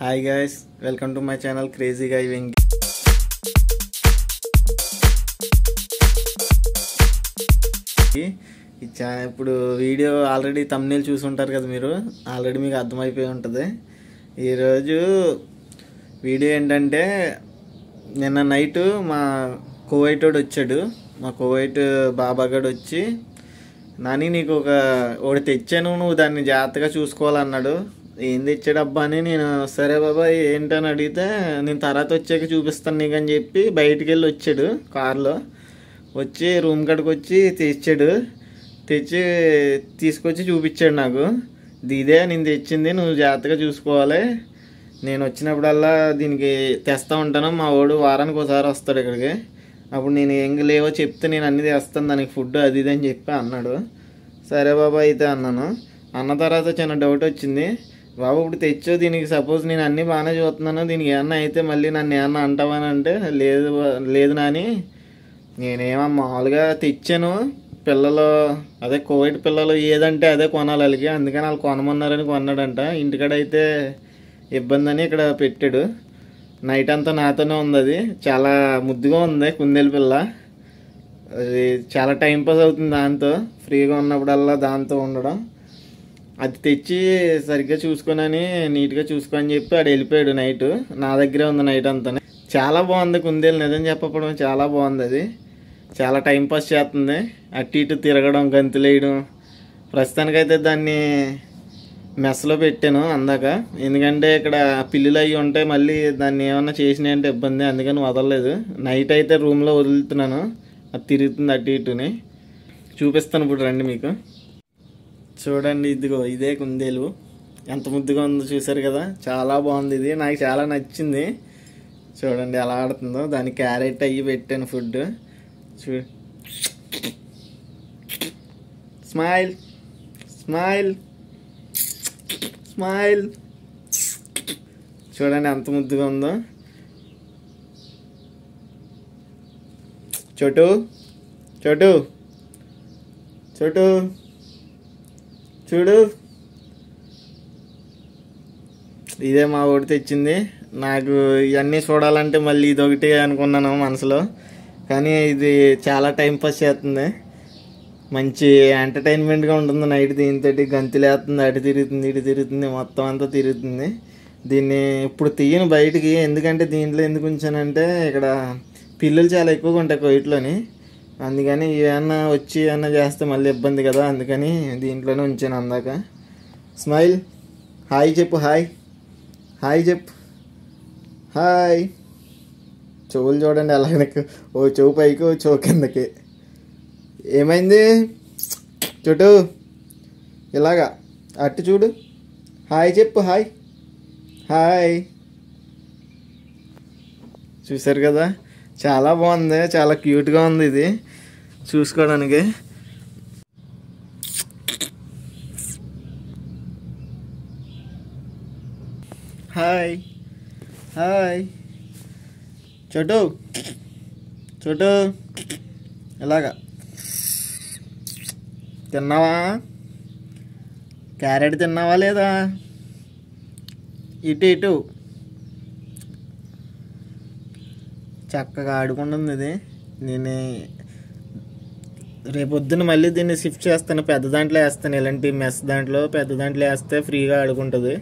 Hi guys welcome to my channel crazy guy Vengi ఈ ఇప్పుడు video already thumbnail చూసి ఉంటారు కదా మీరు ఆల్రెడీ మీకు అర్థమైపోయి ఉంటుంది. ఈరోజు వీడియో ఏంటంటే నిన్న నైట్ మా కోవైటోడు వచ్చాడు. మా కోవైట్ బాబాగాడు వచ్చి నాని నీకు ఒక ఒకటి తెచ్చాను నువ్వు దాన్ని జాగ్రత్తగా చూసుకోవాలన్నాడు. ఏం తెచ్చాడు అని నేను సరే బాబాయ్ ఏంటని అడిగితే నేను తర్వాత వచ్చాక చూపిస్తాను నీకు అని చెప్పి బయటికి వెళ్ళి వచ్చాడు కార్లో. వచ్చి రూమ్ కాడికి వచ్చి తెచ్చాడు. తెచ్చి తీసుకొచ్చి చూపించాడు నాకు. ఇది ఇదే నేను తెచ్చింది నువ్వు జాగ్రత్తగా చూసుకోవాలి. నేను వచ్చినప్పుడల్లా దీనికి తెస్తా ఉంటాను. మా వాడు వారానికి ఒకసారి వస్తాడు ఇక్కడికి. అప్పుడు నేను ఏం లేవో చెప్తే నేను అన్ని తెస్తాను దానికి ఫుడ్ అది ఇది అని చెప్పి అన్నాడు. సరే బాబా అయితే అన్నాను. అన్న తర్వాత చిన్న డౌట్ వచ్చింది. బాబు ఇప్పుడు తెచ్చో దీనికి సపోజ్ నేను అన్ని బాగానే చూస్తున్నాను దీనికి ఏమన్నా అయితే మళ్ళీ నన్ను ఏమన్నా అంటావని అంటే లేదు లేదు నాని. నేనేమో మామూలుగా తెచ్చాను పిల్లలు అదే కోవిడ్ పిల్లలు ఏదంటే అదే కొనాలి వాళ్ళకి. అందుకని వాళ్ళు కొనమన్నారని కొన్నాడంట. ఇంటికాడ అయితే ఇబ్బంది అని ఇక్కడ పెట్టాడు. నైట్ అంతా నాతోనే ఉంది అది. చాలా ముద్దుగా ఉంది కుందేలు పిల్ల. అది చాలా టైం పాస్ అవుతుంది దాంతో. ఫ్రీగా ఉన్నప్పుడల్లా దాంతో ఉండడం. అది తెచ్చి సరిగ్గా చూసుకొనని నీట్గా చూసుకొని చెప్పి ఆడు వెళ్ళిపోయాడు నైట్. నా దగ్గరే ఉంది నైట్ అంతా చాలా బాగుంది కుందేలు నిజం చెప్పడం చాలా బాగుంది అది. చాలా టైం పాస్ చేస్తుంది. అటు ఇటు తిరగడం గంతులేయడం ప్రస్తుతానికైతే దాన్ని మెస్లో పెట్టాను అందాక. ఎందుకంటే ఇక్కడ పిల్లులు అవి ఉంటాయి మళ్ళీ దాన్ని ఏమన్నా చేసినాయి అంటే ఇబ్బంది. అందుకని వదలలేదు. నైట్ అయితే రూమ్లో వదులుతున్నాను. అది తిరుగుతుంది అటు ఇటుని. చూపిస్తాను ఇప్పుడు రండి మీకు. చూడండి ఇదిగో ఇదే కుందేలు. ఎంత ముద్దుగా ఉందో చూసారు కదా? చాలా బాగుంది ఇది. నాకు చాలా నచ్చింది. చూడండి ఎలా ఆడుతుందో. దాని క్యారెట్ అయ్యి పెట్టాను ఫుడ్. చూ స్మైల్ స్మైల్ స్మైల్. చూడండి ఎంత ముద్దుగా ఉందో. చోటు చోటు చోటు. చూడు. ఇదే మా ఊడి తెచ్చింది. నాకు ఇవన్నీ చూడాలంటే మళ్ళీ ఇదొకటి అనుకున్నాను మనసులో. కానీ ఇది చాలా టైం పాస్ చేస్తుంది. మంచి ఎంటర్టైన్మెంట్గా ఉంటుంది నైట్ దీనితోటి. గంతులేస్తుంది అటు తిరుగుతుంది ఇటు తిరుగుతుంది మొత్తం అంతా తిరుగుతుంది. దీన్ని ఇప్పుడు తీయను బయటికి. ఎందుకంటే దీంట్లో ఎందుకు ఉంచానంటే ఇక్కడ పిల్లులు చాలా ఎక్కువగా ఉంటాయి కోయిట్లోని. అందుకని ఏమన్నా వచ్చి ఏమన్నా చేస్తే మళ్ళీ ఇబ్బంది కదా అందుకని దీంట్లోనే ఉంచాను అందాక. స్మైల్ హాయ్ చెప్పు హాయ్. హాయ్ చెప్పు. హాయ్. చెవులు చూడండి అలాగే ఓ చెవు పైకి ఓ చెవు కిందకి. ఏమైంది? చుట్టూ. ఇలాగా. అట్టు చూడు. హాయ్ చెప్పు హాయ్. హాయ్. చూసారు కదా? చాలా బాగుంది చాలా క్యూట్గా ఉంది ఇది. చూసుకోవడానికి. హాయ్. హాయ్. చోటు. చోటు. ఇలాగా తిన్నావా? క్యారెట్ తిన్నావా లేదా? ఇటు ఇటు. చక్కగా ఆడుకుంటుంది ఇది. నేను రేపొద్దున మళ్ళీ దీన్ని షిఫ్ట్ చేస్తాను. పెద్ద దాంట్లో వేస్తాను. ఇలాంటి మెస్ దాంట్లో పెద్ద దాంట్లో వేస్తే ఫ్రీగా ఆడుకుంటుంది.